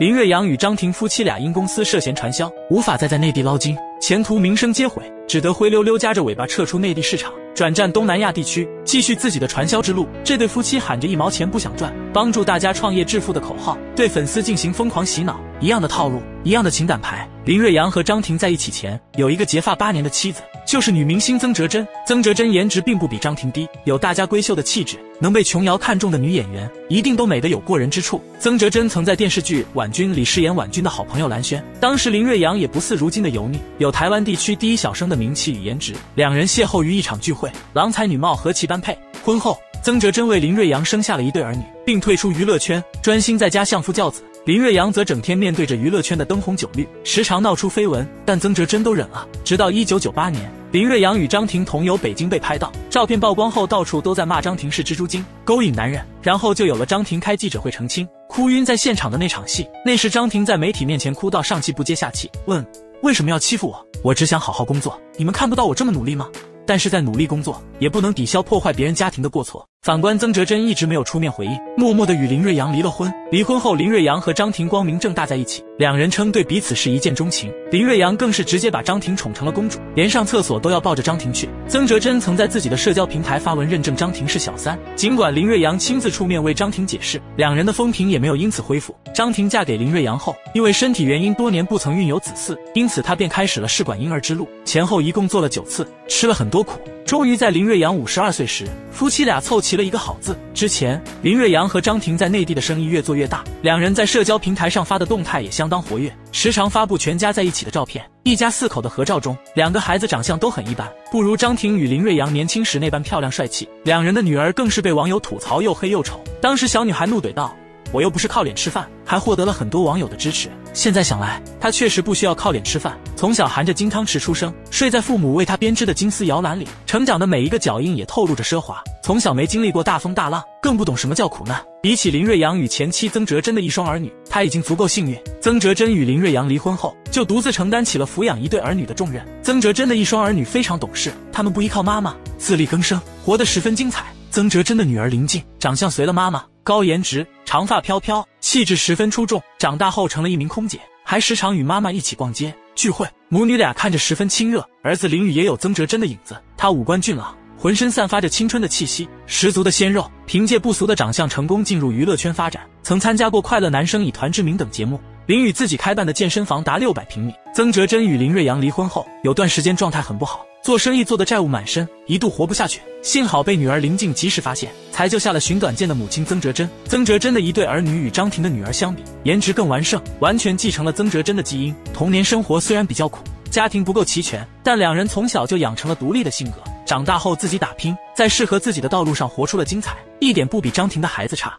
林瑞阳与张婷夫妻俩因公司涉嫌传销，无法再在内地捞金，前途名声皆毁，只得灰溜溜夹着尾巴撤出内地市场，转战东南亚地区，继续自己的传销之路。这对夫妻喊着一毛钱不想赚，帮助大家创业致富的口号，对粉丝进行疯狂洗脑，一样的套路，一样的情感牌。林瑞阳和张婷在一起前，有一个结发八年的妻子。就是女明星曾哲珍，曾哲珍颜值并不比张婷低，有大家闺秀的气质，能被琼瑶看中的女演员，一定都美得有过人之处。曾哲珍曾在电视剧《婉君》里饰演婉君的好朋友蓝轩，当时林瑞阳也不似如今的油腻，有台湾地区第一小生的名气与颜值。两人邂逅于一场聚会，郎才女貌，何其般配。婚后，曾哲珍为林瑞阳生下了一对儿女，并退出娱乐圈，专心在家相夫教子。林瑞阳则整天面对着娱乐圈的灯红酒绿，时常闹出绯闻，但曾哲珍都忍了。直到一九九八年。林瑞阳与张庭同游北京被拍到，照片曝光后，到处都在骂张庭是蜘蛛精，勾引男人。然后就有了张庭开记者会澄清，哭晕在现场的那场戏。那时张庭在媒体面前哭到上气不接下气，问为什么要欺负我？我只想好好工作，你们看不到我这么努力吗？但是在努力工作，也不能抵消破坏别人家庭的过错。反观曾哲珍一直没有出面回应，默默的与林瑞阳离了婚。离婚后，林瑞阳和张庭光明正大在一起，两人称对彼此是一见钟情。林瑞阳更是直接把张庭宠成了公主，连上厕所都要抱着张庭去。曾哲珍曾在自己的社交平台发文认证张庭是小三，尽管林瑞阳亲自出面为张庭解释，两人的风评也没有因此恢复。张庭嫁给林瑞阳后，因为身体原因多年不曾孕有子嗣，因此她便开始了试管婴儿之路，前后一共做了九次，吃了很多苦。终于在林瑞阳五十二岁时，夫妻俩凑齐了一个好字。之前，林瑞阳和张庭在内地的生意越做越大，两人在社交平台上发的动态也相当活跃，时常发布全家在一起的照片。一家四口的合照中，两个孩子长相都很一般，不如张庭与林瑞阳年轻时那般漂亮帅气。两人的女儿更是被网友吐槽又黑又丑。当时小女孩怒怼道。我又不是靠脸吃饭，还获得了很多网友的支持。现在想来，她确实不需要靠脸吃饭。从小含着金汤匙出生，睡在父母为他编织的金丝摇篮里，成长的每一个脚印也透露着奢华。从小没经历过大风大浪，更不懂什么叫苦难。比起林瑞阳与前妻曾哲珍的一双儿女，他已经足够幸运。曾哲珍与林瑞阳离婚后，就独自承担起了抚养一对儿女的重任。曾哲珍的一双儿女非常懂事，他们不依靠妈妈，自力更生，活得十分精彩。曾哲珍的女儿林静，长相随了妈妈，高颜值，长发飘飘，气质十分出众。长大后成了一名空姐，还时常与妈妈一起逛街聚会，母女俩看着十分亲热。儿子林宇也有曾哲珍的影子，他五官俊朗，浑身散发着青春的气息，十足的鲜肉。凭借不俗的长相，成功进入娱乐圈发展，曾参加过《快乐男生》《以团之名》等节目。林宇自己开办的健身房达六百平米。曾哲珍与林瑞阳离婚后，有段时间状态很不好。做生意做的债务满身，一度活不下去。幸好被女儿林静及时发现，才救下了寻短见的母亲曾哲珍。曾哲珍的一对儿女与张婷的女儿相比，颜值更完胜，完全继承了曾哲珍的基因。童年生活虽然比较苦，家庭不够齐全，但两人从小就养成了独立的性格。长大后自己打拼，在适合自己的道路上活出了精彩，一点不比张婷的孩子差。